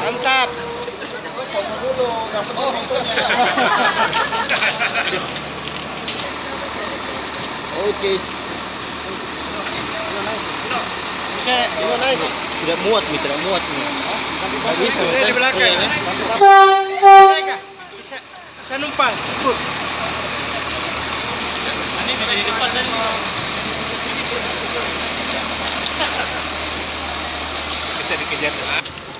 Mantap. Foto dulu, yang penting fotonya. Oke. Bisa, ini naik. Tidak muat nih, tidak muat nih. Nggak bisa. Di belakang. Iya. Bisa, bisa numpang. Ikut. やってな。